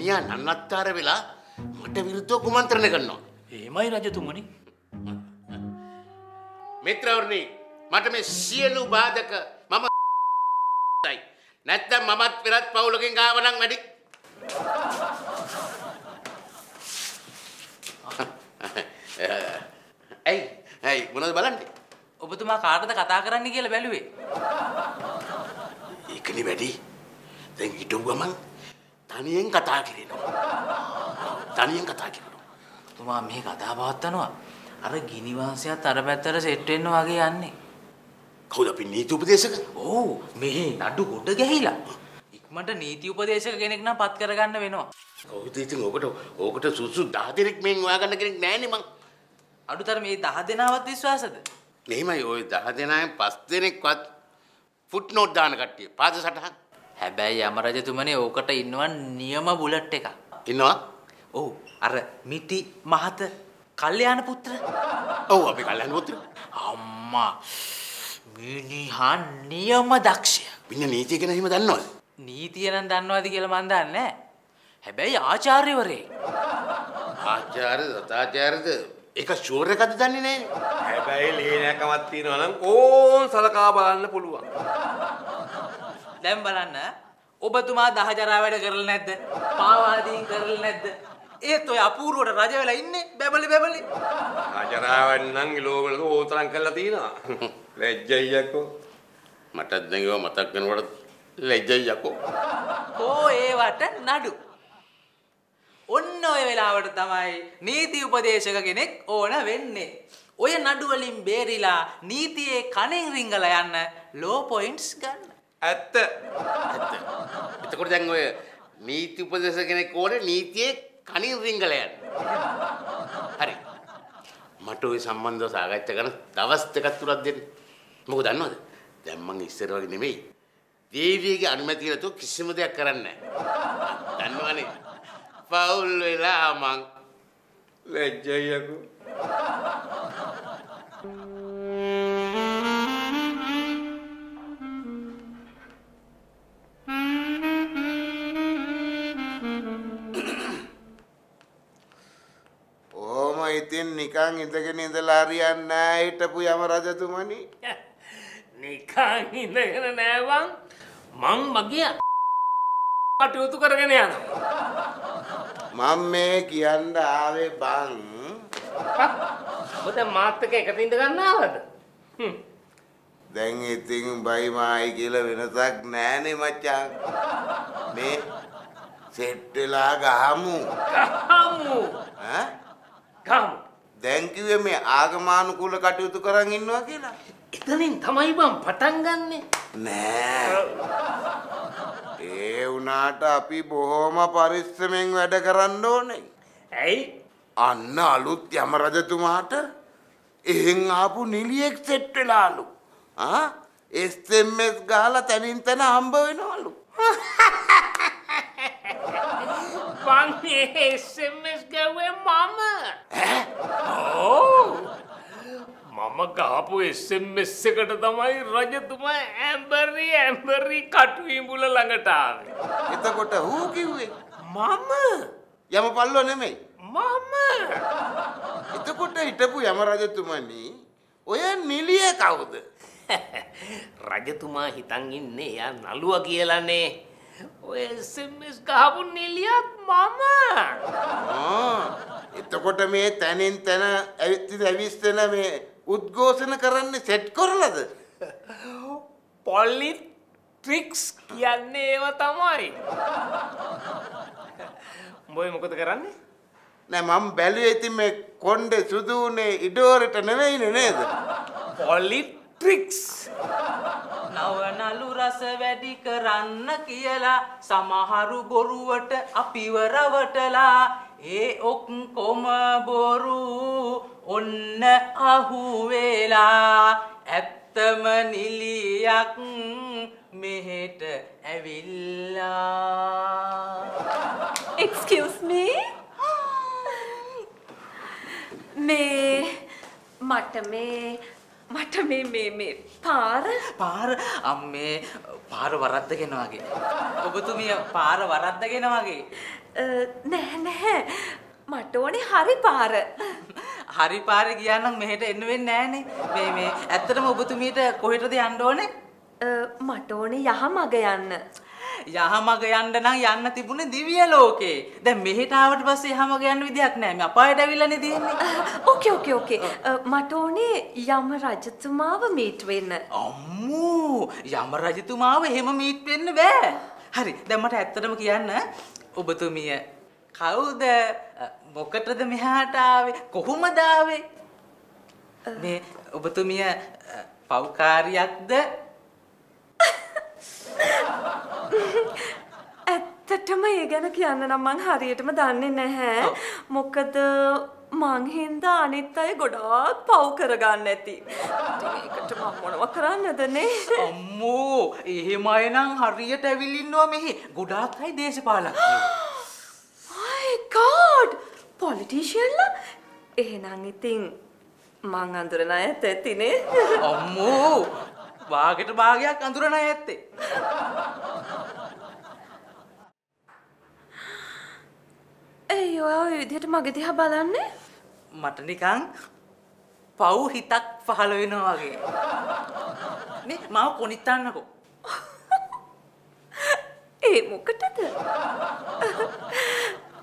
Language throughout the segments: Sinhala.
මිනිහා නන්නත්තර වෙලා මට විරුද්ධව කුමන්ත්‍රණය කරනවා. ඒමයි රජතුමනි. මිත්‍රවරණි මට මේ සියලු බාධක මම. නැත්තම් මමත් පෙරත් පවුලකින් ගාවනම් වැඩි. ඇයි ඇයි මොනවද බලන්නේ? ඔබතුමා කාටද කතා කරන්න කියලා බැලුවේ. ඒකනේ වැඩි. දැන් හිටුව ගමන් තනියෙන් කතා කරනවා. තනියෙන් කතා කරනවා. ඔබතුමා මේ කතා පවත්වනවා. අර ගිනි වංශයත් අර පැත්තට සෙට් වෙන්න වගේ යන්නේ. කවුද අපි නීති උපදේශක? ඔව් මෙහි නඩු ගොඩ ගැහිලා. ඉක්මනට නීති උපදේශක කෙනෙක් නම් පත් කරගන්න වෙනවා. කවුද ඉතින් ඕකට ඕකට සුසු 10 දෙනෙක් මෙන් හොයාගන්න කෙනෙක් නැහැනේ මං. අඩුතර මේ 10 දෙනාවත් විශ්වාසද? මෙහෙමයි ওই 10 දෙනාෙන් 5 දෙනෙක්වත් ෆුට් නෝට් දාන කට්ටිය. පාද සටහන් හැබැයි යම රජතුමනි ඕකට ඉන්නවා නියම බුලට් එකක්. ඉන්නවා. ඔව් අර මිටි මහත කල්යාණ පුත්‍ර. ඔව් අපි කල්යන පුත්‍ර. අම්මා මිනිහා නියම දක්ෂය. පින්න නීතිය ගැන එහෙම දන්නවද? නීතිය නම් දන්නවද කියලා මන් දන්නේ නැහැ. හැබැයි ආචාර්යවරේ ආචාර්ය දතාචාර්යද ඒක ෂුවර් එකක්ද දන්නේ නැහැ. හැබැයි ලේනකමක් තියෙනවා නම් ඕන් සලකා බලන්න පුළුවන්. දැන් බලන්න ඔබතුමා දහජරා වැඩ කරලා නැද්ද? පාවාදීන් කරලා නැද්ද? ඒත් ඔය අපූර්වට රජ වෙලා ඉන්නේ බැබලි බැබලි. ආජරාවන් නම් ලෝවල ඕතරම් කරලා තියෙනවා. ලැජ්ජයි යකෝ. මටත් දැන් ඒවා මතක් වෙනකොට ලැජ්ජයි යකෝ. කෝ ඒවට නඩු. ඔන්න ඔය වෙලාවට තමයි නීති උපදේශක කෙනෙක් ඕන වෙන්නේ. ඔය නඩු වලින් බේරිලා නීතියේ කණෙන් රිංගලා යන්න ලෝ පොයින්ට්ස් ගන්න. ඇත්ත. ඇත්ත. එතකොට දැන් ඔය නීති උපදේශක කෙනෙක් ඕනේ නීතියේ කණින් රිංගල යන්න. හරි. මට ওই සම්බන්ධව සාකච්ඡා කරන දවස් දෙකක් තුනක් දෙන්න. මොකද දන්නවද? දැන් මං ඉස්සර වගේ නෙමෙයි. දේවියගේ අනුමැතිය නැතුව කිසිම දෙයක් කරන්නේ නැහැ. දන්නවනේ. පවුල් වෙලා මං ලැජ්ජයි යකෝ. නිකං ඉඳගෙන ඉඳලා හරියන්නේ නැහැ හිටපු යම රජතුමනි. නිකන් ඉඳගෙන නෑවන් මං මගේ කටයුතු කරගෙන යනවා. මම මේ කියන්න ආවේ බං ඔබ දැන් මාත් එක්ක එකට ඉඳ ගන්නවද? දැන් ඉතින් බයිමායි කියලා වෙනසක් නැහනේ මචං. මේ සෙට් වෙලා ගහමු. ගහමු. ඈ? ගහමු. දැන් කිව්වේ මේ ආගමානුකූල කටයුතු කරන් ඉන්නවා කියලා. එතනින් තමයි බං පටන් ගන්නෙ. නෑ. ඒ වුණාට අපි බොහොම පරිස්සමෙන් වැඩ කරන්න ඕනේ. ඇයි? අන්න අලුත් යම රජතුමාට එහෙන් ආපු නිලියෙක් සෙට් වෙලාලු. ආ SMS ගහලා තනින් තන හම්බ වෙනවලු. මේ SMS ගාවේ මම. ඔව්. මම ගහපු SMS එකට තමයි රජතුමා ඇම්බරි ඇම්බරි කටුවිඹුල ළඟට ආවේ. එතකොට හූ කිව්වේ මම යම පල්ලෝ නෙමෙයි. මම එතකොට හිටපු යම රජතුමනි ඔය නිලිය කවුද? රජතුමා හිතන් ඉන්නේ යා නළුවා කියලානේ. ඔය SMS ගහපු නිලියත් මම. එතකොට මේ තැනින් තැන ඇවිත් ඇවිස්සෙන මේ උද්ඝෝෂණ කරන්නේ සෙට් කරලාද? පොලිට්‍රික්ස් කියන්නේ ඒව තමයි. උඹ මොකද කරන්නේ? නෑ මම බැලුවේ ඉතින් මේ කොණ්ඩේ සුදු උනේ ඉඩෝරට නෙවෙයිනේ නේද? පොලිට්‍රික්ස්. නවනලු රස වැඩි කරන්න කියලා සමහරු බොරුවට අපිව රවටලා ඒ ඔක්කොම බොරු ඔන්න අහුවෙලා. ඇත්තම නිලියක් මෙහෙට ඇවිල්ලා. Excuse me? මේ මට මේ මට මේ මේ මේ පාර? පාර? අම්මේ පාර වරද්දගෙන වගේ. ඔබතුමිය පාර වරද්දගෙන වගේ නෑ නැහැ. මට ඕනේ හරි පාර. හරි පාරේ ගියා නම් මෙහෙට එන්න වෙන්නේ නෑනේ. මේ මේ ඇත්තටම ඔබතුමීට කොහෙටද යන්න ඕනේ? මට ඕනේ යහ මග යන්න. යහමග යන්න නම් යන්න තිබුණේ දිව්‍ය ලෝකේ. දැන් මෙහෙට ආවට පස්සේ යහමග යන්න විදියක් නෑ. මේ අපායට ඇවිල්ලානේ තියෙන්නේ. ඕකේ ඕකේ ඕකේ. මට ඕනේ යම රජතුමාව මීට් වෙන්න. අම්මෝ යම රජතුමාව එහෙම මීට් වෙන්න බෑ. හරි දැන් මට ඇත්තටම කියන්න ඔබතුමිය. කවුද? මොකටද මෙහාට ආවේ? කොහොමද ආවේ? මේ ඔබතුමිය අ, පව්කාරියක්ද? ඇත්තටම ඒ ගැන කියන්න නම් මං හරියටම දන්නේ නැහැ. මොකද මං හින්දා අනිත් අය ගොඩාක් පව් කරගන්න ඇති. ඒකට මම මොනව කරන්නද නේ? අම්මෝ එහෙම අය නම් හරියට ඇවිල්ලින්නවා මෙහි ගොඩාක් අය දේශපාලකයෝ My god! පොලිටිෂියන්ලා එහෙනම් ඉතින් මං අඳුරන අයත් ඇතිනේ. අම්මෝ වාගෙට භාගයක් අඳුරන අය ඇත්තේ ඇයි ඔයා ඔය විදිහට මගේ දිහා බලන්නේ? මට නිකන් පව් හිතක් පහළ වෙනවා වගේ. මේ මාව කොනිත්තන්නකෝ. ඒ මොකටද?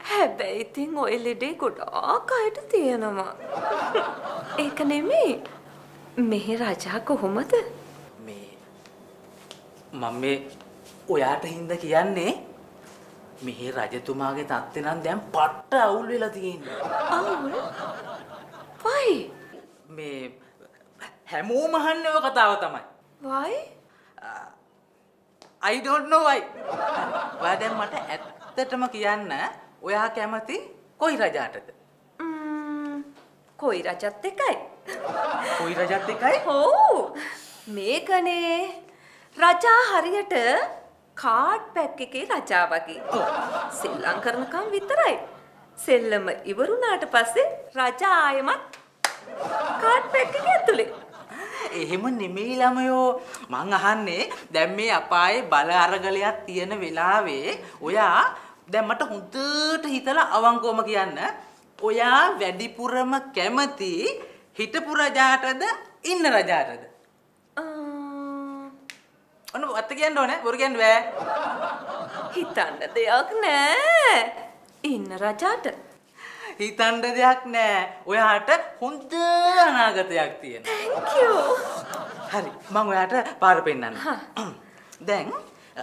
හැබැයි ඉතින් ඔය ලෙඩේ ගොඩාක් අයට තියෙනවා. ඒක නෙමෙයි. මෙහි රජා කොහොමද? මේ මම මේ ඔයාට හින්ද කියන්නේ මෙහි රජතුමාගේ තත්ත්වේ නම් දැන් පට්ට අවුල් වෙලා තියෙන්නේ. අවුල්? වයි. මේ හැමෝම අහන්නේ ඔය කතාව තමයි. වයි? I don't know why. ඔයා දැන් මට ඇත්තටම කියන්න ඔයා කැමති කොයි රජාටද? කොයි රජත් එකයි. කොයි රජත් එකයි? ඔව්. මේකනේ රජා හරියට කාඩ් පැක් එකේ රජා වගේ. සෙල්ලම් කරනකම් විතරයි. සෙල්ලම ඉවරුණාට පස්සේ රජා ආයෙමත් කාඩ් පැක් එකේ ඇතුලේ. එහෙම නෙමෙයි ළමයෝ මං අහන්නේ දැන් මේ අපායේ බල අරගලයක් තියෙන වෙලාවේ ඔයා දැන් මට හොඳට හිතලා අවංකවම කියන්න ඔයා වැඩිපුරම කැමති හිටපු රජාටද ඉන්න රජාටද ඔන්න අත්ත කියන්න ඕනේ බොරු කියන්න බෑ හිතන්න දෙයක් නෑ. ඉන්න රජාට. හිතන්න දෙයක් නෑ ඔයාට හොඳ අනාගතයක් තියෙනවා Thank you. හරි මං ඔයාට පාර පෙන්නන්න. දැන්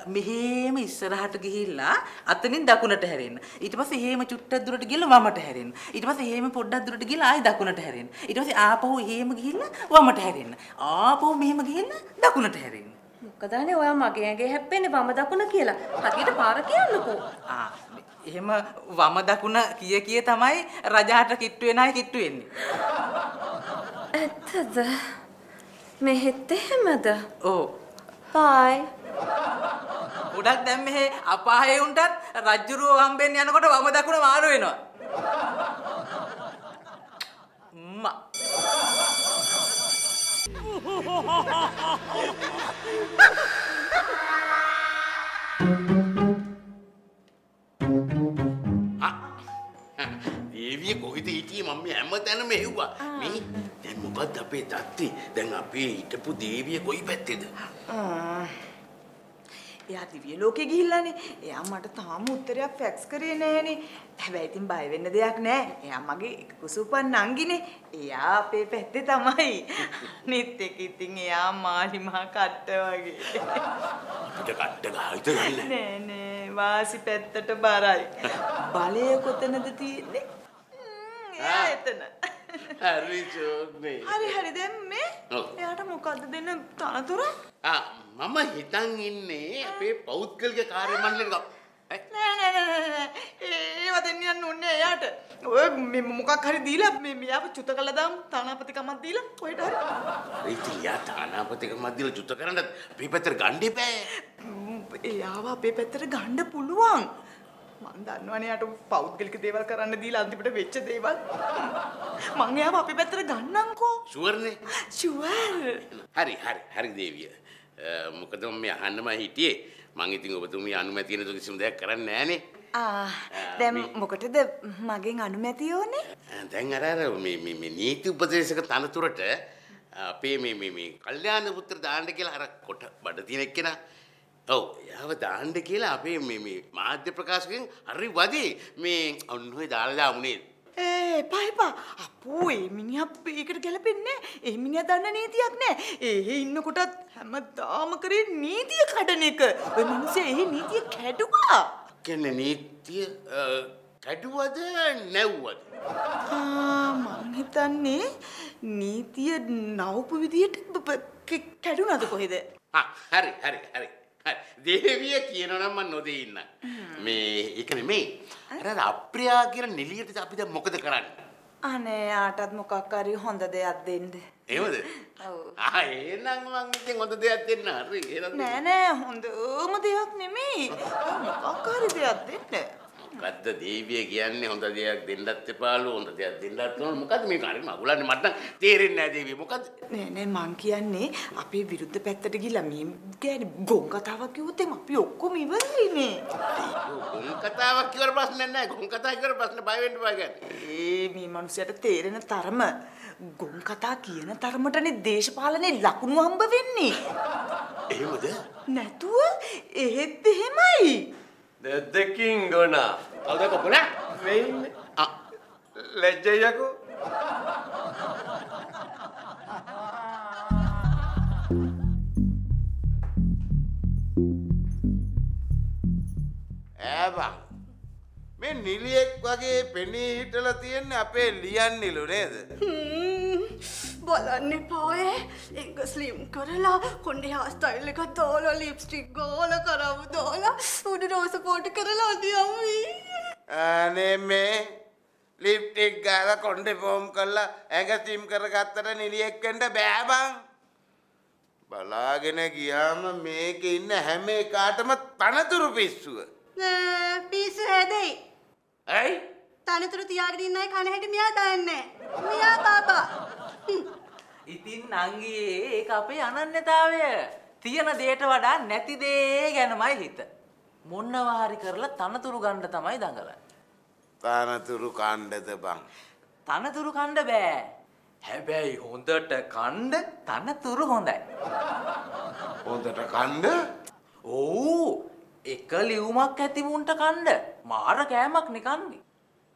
මෙහෙම ඉස්සරහට ගිහිල්ලා අතනින් දකුණට හැරෙන්න. ඊට පස්සේ එහෙම චුට්ටක් දුරට ගිහලා වමට හැරෙන්න. ඊට පස්සේ එහෙම පොඩ්ඩක් දුරට ගිහලා ආයෙ දකුණට හැරෙන්න. ඊට පස්සේ ආපහු එහෙම ගිහිල්ලා වමට හැරෙන්න. ආපහු මෙහෙම ගිහිල්ලා දකුණට හැරෙන්න. මොකදනේ ඔයා මගේ ඇඟේ හැප්පෙන්නේ වම දකුණ කියලා. හරියට පාර කියන්නකෝ. ආ එහෙම වම දකුණ කිය කිය තමයි රජාට කිට්ටු වෙන අය කිට්ටු වෙන්නේ. ඇත්තද? මෙහෙත් එහෙමද? ඕ. බයි. ගොඩක් දැන් මෙහෙ අපායේ උන්ටත් රජ්ජුරුව හම්බෙන්න යනකොට වම දකුණ මාරු වෙනවා. අම්මා දේවිය කොහෙද හිටියේ මම මේ හැමතැනම හෙව්වා. මේ දැන් මොකද්ද අපේ තත්ත්වය? දැන් අපේ හිටපු දේවිය කොයි පැත්තේද? එයා දිවිය ලෝකෙ ගිහිල්ලානේ. එයා මට තාම උත්තරයක් ෆැක්ස් කරේ නෑනේ. හැබැයි ඉතින් බය වෙන්න දෙයක් නෑ. එයා මගේ එක කුසුපන් නංගිනේ. එයා අපේ පැත්තේ තමයි. නිත් එක ඉතින් එයා මාළි මහා කට්ට වගේ. අපිට කට්ට ගහයිද ගන්න. නෑ නෑ වාසි පැත්තට බරයි. බලය කොතනද තියෙන්නේ? එයා එතන. හරි චෝක්නේ. හරි හරි දැන් මේ. එයාට මොකද්ද දෙන්න තනතුර? ආ මම හිතන් ඉන්නේ අපේ පෞද්ගලික කාර්ය මණ්ඩලෙක. ඈ, නෑ නෑ නෑ. ඒව දෙන්න යන්න ඕනේ එයාට. ඔය මොකක් හරි දීලා මේ මෙයාව චුත කළා දාමු. තානාපතිකමක් දීලා කොහෙට හරි. ඉතින් යා තානාපතික මැදිල චුත කරන්න අපේ පැත්තට ගන්න එපා. එයාව අපේ පැත්තට ගන්න පුළුවන්. මං දන්නවනේ යාට පෞද්ගලික දේවල් කරන්න දීලා අන්තිමට වෙච්ච දේවල්. මං එයාව අපේ පැත්තට ගන්නම්කෝ. ෂුවර්නේ. ෂුවර්. හරි හරි හරි දේවිය. අ, මොකද මම අහන්නම හිටියේ. මං ඉතින් ඔබතුමිය අනුමැතිය නැතුව කිසිම දෙයක් කරන්නේ නෑනේ. ආ දැන් මොකටද මගෙන් අනුමැතිය ඕනේ? දැන් අර අර මේ මේ නීති උපදේශක තනතුරට අපේ මේ මේ මේ කල්යාණ පුත්‍ර දාන්න කියලා අර කොට බඩ තියෙන එක්කෙනා ඔව් එයාව දාන්න කියලා අපේ මේ මේ මාධ්‍ය ප්‍රකාශකයන් හරි වදී මේ ඔන්න ඔය දාලා දාමුනේ එපා එපා අපෝ ඒ මිනිහා ඒකට ගැලපෙන්නේ නැහැ. ඒ මිනිහා දන්න නීතියක් නැහැ. ඒ ඉන්නකොටත් හැමදාම කරේ නීතිය කඩන එක. ඔය මිනිස්සේ ඒ නීතිය කැඩුවා. කියන්නේ නීතිය කැඩුවද නැව්වද ආ මං හිතන්නේ නීතිය නවපු විදියට කැඩුනද කොහෙද? හරි හරි හරි. දේවිය කියනනම් මම නොදී ඉන්න මේ ඒක නෙමෙයි අර අප්‍රියා කියන නිලියට අපි දැන් මොකද කරන්නේ අනේ ආටත් මොකක් හරි හොඳ දෙයක් දෙන්න. එහෙමද ඔව්. ආ එහෙනම් මං ඉතින් හොඳ දෙයක් දෙන්න හරි නෑ නෑ හොඳම දෙයක් නෙමෙයි. මොකක් හරි දෙයක් දෙන්න. මොකද්ද දේවිය කියන්නේ? හොඳ දෙයක් දෙන්නත් එපාලු හොඳ දෙයක් දෙන්නත් ඕන. මොකද්ද මේක හරිම අගුලන්නේ මට නම් තේරෙන්නේ නැහැ දේවිය. මොකද්ද? නෑ නෑ මං කියන්නේ අපේ විරුද්ධ පැත්තට ගිහලා මේ කියන්නේ ගොන් කතාවක් කිව්වොත් එම අපි ඔක්කොම ඉවරයිනේ. ගොන් කතාවක් කියවර ප්‍රශ්නයක් නැහැ ගොන් කතා කියවර ප්‍රශ්න බය වෙන්න බෑ කියන්නේ ඒ මේ මිනිහට තේරෙන තරම ගොන් කතා කියන තරමටනේ දේශපාලනේ ලකුණු හම්බ වෙන්නේ. එහෙමද? නැතුව එහෙත් එහෙමයි. දෙදකින් ගොනා කවුද කොපුණා වෙන්න. ආ. ලැජ්ජයකෝ ඈබං. මේ නිලියෙක් වගේ පෙනී හිටල තියෙන්නේ අපේ ලියන්නිලු නේද බලන්න එපායේ එංග ස්ලිම් කරලා කොන්ඩේ හස්ටයිල් එක තෝල ලිප්ස්ටික් ගෝල කරව දෝල උඩ රෝස පෝට කරලා අදියම්වී අනේ මේ ලිප්ටික් ගාල කොන්ඩ ෆෝම් කරලා ඇඟ සිම් කරගත්තට නිලියෙක්කෙන්ට බෑබං බලාගෙන ගියාම මේක ඉන්න හැම එකාටම තනතුරු පිස්සුව පිස්සු හැදෙයි ඇයි තනතුර තියාගෙන ඉන්නයි කන හැට මෙයා දන්නේ මෙයා බාබා ඉතින් නංගියේ ඒක අපේ අනන්‍යතාවය. තියෙන දේට වඩා නැති දේ ගැනමයි හිත. මොනවා හරි කරලා තනතුරු ගන්න තමයි දඟලන්නේ. තනතුරු කණ්ඩද බං තනතුරු කණ්ඩ බෑ. හැබැයි හොඳට කණ්ඩ තනතුරු හොඳයි. හොඳට කණ්ඩ ඔව් එක ලියුමක් ඇතිමුන්ට කණ්ඩ මාර කෑමක් නිකන්නේ.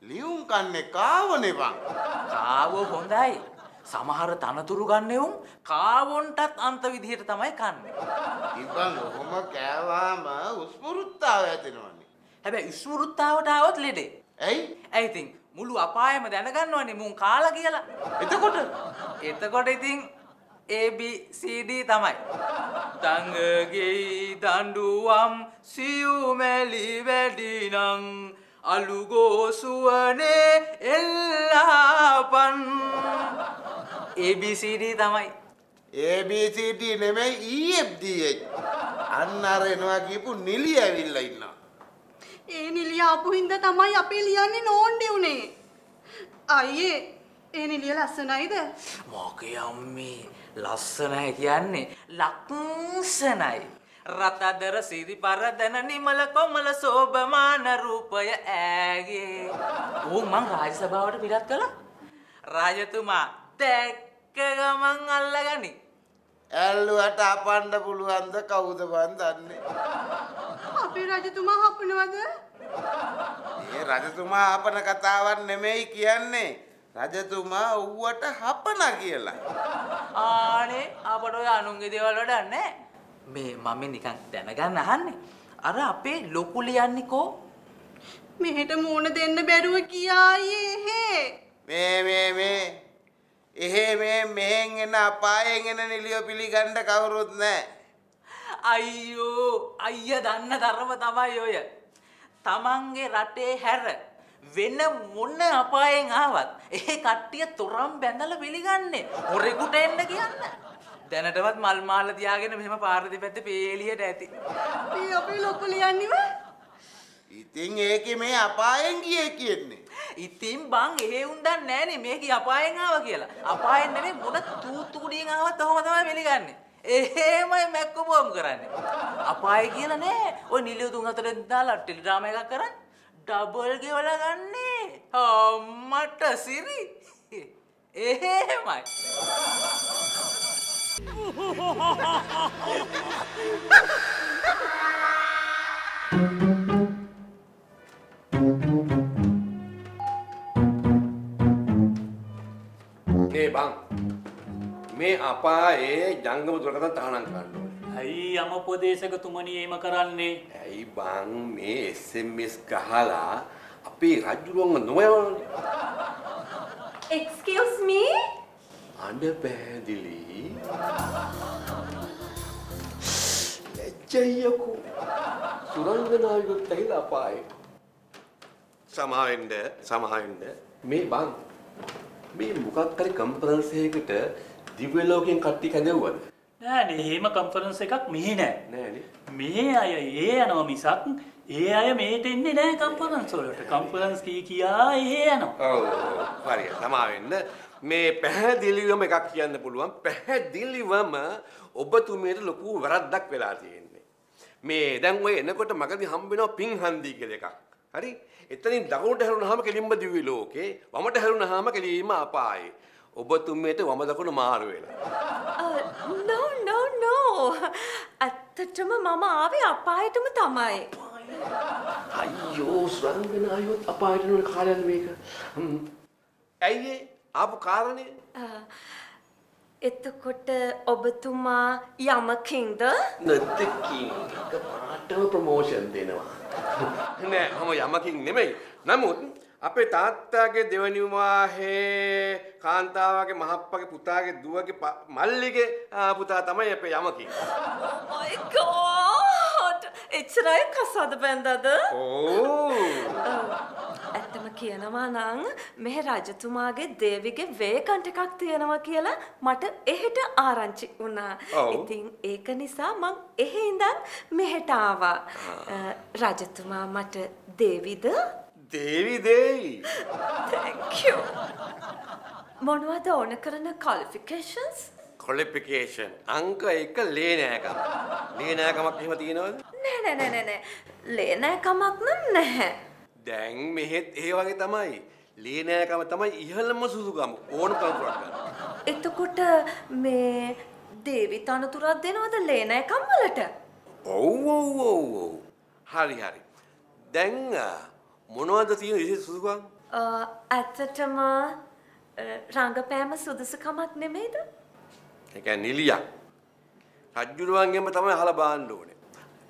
ලියුම් කන්නේ කාවනේ බං කාව හොඳයි. සමහර තනතුරු ගන්නෙවුම් කාවොන්ටත් අන්ත විදිහට තමයි කන්නේ. ඉබං ඔහොම කෑවාම උස්පුරුත්තාව ඇතිනවන්නේ හැබැයි ඉස්වෘත්තාවට ආවත් ලෙඩේ. ඇයි ඇයි ඉතින් මුළු අපායම දැනගන්නවනේ මුන් කාලා කියලා. එතකොට එතකොට ඉතින් ABCD තමයි. තංගගේ දඬුවම් සියුමැලි වැඩිනං අලුගෝසුවනේ එල්ලාපන්. ABCD තමයි. ABCD නෙමෙයි EFDH අන්න අර එනවා කියපු නිලි ඇවිල්ලා ඉන්නවා. ඒ නිලිය ආපු හින්දා තමයි අපේ ලියන්නේ නෝන්ඩි උනේ. අයියේ ඒ නිලිය ලස්සනයිද? මොකේ අම්මේ ලස්සනයි කියන්නේ ලක්ෂණයි. රතදර සිරි පරදන නිමල කොමල සෝභමාන රූපය ඇගේ. ඕ මං රාජ සභාවට පිටත් කළා. රාජතුමා දැක්ක ගමන් අල්ලගනි. ඇල්ලුවට අපන්න පුළුවන්ද කවුද බන් දන්නේ අපේ රජතුමා හපනවද ඒ රජතුමා අපන කතාවක් නෙමෙයි කියන්නේ රජතුමා ඔව්වට හපන කියලා ආනේ අපට ඔය අනුන්ගේ දේවල් වඩා නෑ. මේ මම නිකන් දැනගන්න අහන්නේ. අර අපේ ලොකු ලියන්නේ කෝ? මෙහෙට මූණ දෙන්න බැරුව කියායේ හේ මේ මේ මේ එහෙ මේ මෙහෙන් එන අපායෙන් එන නිලිය පිළිගන්න කවුරුත් නෑ අයියෝ අයිය දන්න ධර්ම තමයි ඔය. තමන්ගේ රටේ හැර වෙන මොන අපායෙන් ආවත් ඒ කට්ටිය තොරම් බැඳලා පිළිගන්නේ. හොරෙකුට එන්න කියන්න. දැනටවත් මල් මාල තියාගෙන මෙහෙම පාර දෙපැත්තේ පේලියට ඇති. මේ අපේ ලොකු ලියන්නේව ඉතින් ඒකේ මේ අපායෙන් ගියේ කියන්නේ ඉතින් බං එහෙ උන්දන් නෑනේ මේක අපායෙන් ආවා කියලා. අපායෙන් නෙමෙයි මොන තූතුකුඩියෙන් ආවත් ඔහොම තමයි පිළිගන්නේ. එහෙමයි මැක්කොබෝම් කරන්නේ. අපාය කියලා නෑ. ඔය නිලිය තුන් හතරෙන් දාලා ටෙලිග්‍රාම එකක් කරන් ඩබල් ගෙවල ගන්නේ අම්මට සිරි එහෙමයි මේ බං මේ අපායේ ජංගම දුරකථන තහනම් කරන්න ඕනේ. ඇයි යම උපදේශකතුමනි එහෙම කරන්නේ? ඇයි බං මේ SMS ගහලා අපේ රජුරුවන්ව නොයවන්නේ? Excuse me? අඬ පැහැදිලි. ලැජ්ජයියකෝ. සුරංගනාවිකුත් ඇහිලා අපායේ. සමාවෙන්න සමාවෙන්න මේ බං මේ මොකක් හරි කම්පරන්ස් එකකට දිව්‍ය ලෝකයෙන් කට්ටිය කැඳවුවද? නෑනේ එහෙම කන්ෆරන්ස් එකක් මෙහි නෑ. නෑනේ. මේ අය ඒ යනවා මිසක් ඒ අය මේට එන්නේ නෑ කන්ෆරන්ස් වලට. කන්ෆරන්ස් කී කියා ඒ යනවා. ඔව් හරි සමාවෙන්න මේ පැහැදිලිවම එකක් කියන්න පුළුවන්. පැහැදිලිවම ඔබතුමියට ලොකු වැරද්දක් වෙලා තියෙන්නේ. මේ දැන් ඔය එනකොට මගදී හම්බ වෙනවා පින් හන්දි කියලා එකක්. හරි? එතනින් දකුණට හැරුණාම කෙලින්ම දිව්‍ය ලෝකේ වමට හැරුණාම කෙලින්ම අපායේ. ඔබතුමියට වම දකුණ මාරු වෙලා. No no no. ඇත්තටම මම ආවේ අපායටම තමයි. අයියෝ ස්වංගනායොත් අපායට යන කාලයක් මේක. ඇයි ඒ ආපු කාරණේ එතකොට ඔබතුමා යමකින්ද නැත්තකින් එක පාටම ප්‍රමෝෂන් දෙනවා. නෑ මම යමකින් නෙමෙයි. නමුත් අපේ තාත්තාගේ දෙවනි විවාහේ කාන්තාවගේ මහප්පගේ පුතාගේ දුවගේ මල්ලිගේ පුතා තමයි අපේ god එච්චරයි කසාද බැන්දද ඕ ඇත්තම කියනවා නං මෙහෙ රජතුමාගේ දේවිගේ වේකන්ට එකක් තියෙනවා කියලා මට එහෙට ආරංචි වුණා. ඉතින් ඒක නිසා මං එහෙ ඉඳන් මෙහෙට ආවා. රජතුමා මට දේවිද? දේවි දෙයි. Thank you. මොනවද ඕන කරන qualifications? qualification අංක 1 ලේනෑකම. ලේනෑකමක් එහෙම තියෙනවද? නෑ නෑ නෑ නෑ. ලේනෑකමක් නම් නැහැ. දැන් මෙහෙත් ඒ වගේ තමයි. ලේනෑකම තමයි ඉහළම සුදුකම ඕන කවුරුවක් ගන්න. එතකොට මේ දේවි තනතුරක් දෙනවද ලේනෑකම් වලට? ඔව් ඔව් ඔව් ඔව්. හරි හරි. දැන් මොනවද තියෙන විශේෂ සුදුකම්? ඇත්තටම රංගපෑම සුදුසුකමක් නෙමෙයිද? ඒ කියන්නේ නිලියක්. රජුරුවන්ගෙන්ම තමයි අහලා බලන්න ඕනේ.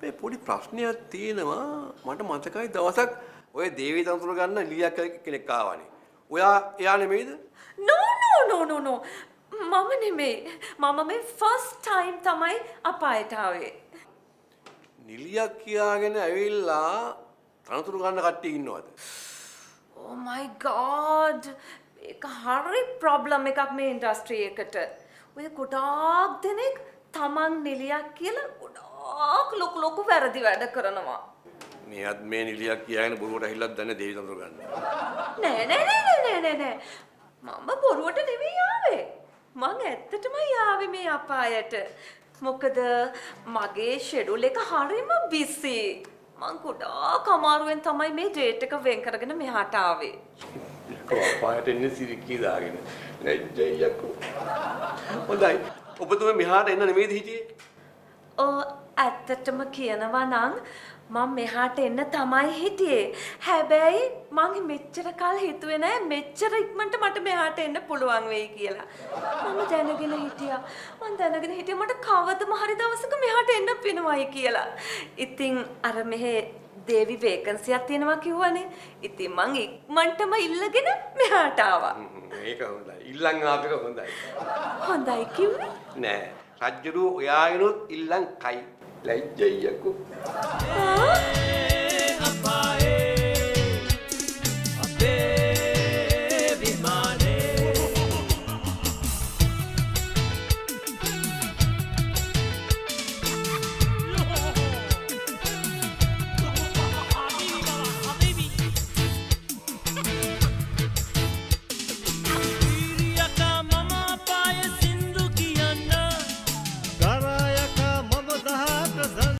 මේ පොඩි ප්‍රශ්නයක් තියෙනවා. මට මතකයි දවසක් ඔය දේවී තනතුර ගන්න නිලියක් කෙනෙක් ආවනේ. ඔයා එයා නෙමෙයිද? No no no no no. මම නෙමෙයි. මම මේ first time තමයි අපායට ආවේ. නිලියක් කියාගෙන ඇවිල්ලා තනතුරු ගන්න කට්ටිය ඉන්නවද? Oh my god. ඒක හරි ප්‍රොබ්ලම් එකක් මේ ඉන්ඩස්ට්‍රී එකට. ඔය ගොඩාක් දෙනෙක් තමන් නිලියක් කියලා ගොඩාක් ලොකු ලොකු වැරදි වැඩ කරනවා. මෙයත් මේ නිලියක් කියාගෙන බොරුවට ඇහිල්ලත් දන්නේ දේවී තනතුරු ගන්න. නෑ නෑ නෑ නෑ නෑ නෑ. මම බොරුවට නෙවෙයි ආවේ. මං ඇත්තටමයි ආවේ මේ අපායට. මොකද මගේ ෂෙඩුල් එක හරිම බිසි. මං ගොඩාක් අමාරුවෙන් තමයි මේ ඩේට් එක වෙන් කරගෙන මෙහාට ආවේ. පායට එන්නේ සිරිකී දාගෙන. ලැජ්ජයි යකෝ. හොඳයි. ඔබතුමා මෙහාට එන්න නෙමෙයිද හිටියේ? ඕ ඇත්තටම කියනවා නම් මම මෙහාට එන්න තමයි හිටියේ. හැබැයි මං මෙච්චර කල් හිතුවේ නෑ මෙච්චර ඉක්මනට මට මෙහාට එන්න පුළුවන් වෙයි කියලා. මම දැනගෙන හිටියා. මං දැනගෙන හිටියා මට කවදම හරි දවසක මෙහාට එන්න වෙනවයි කියලා. ඉතින් අර මෙහෙ දේවි වේකන්සියක් තියෙනවා කිව්වනේ. ඉතින් මං ඉක්මනටම ඉල්ලගෙන මෙහාට ආවා. ඒක හොඳයි. ඉල්ලන් ආපේක හොඳයි. හොඳයි කිව්වේ. නෑ. රජ්ජුරු ඔයාගෙනුත් ඉල්ලන් කයි. ලැජ්ජයි යකෝ. ආ?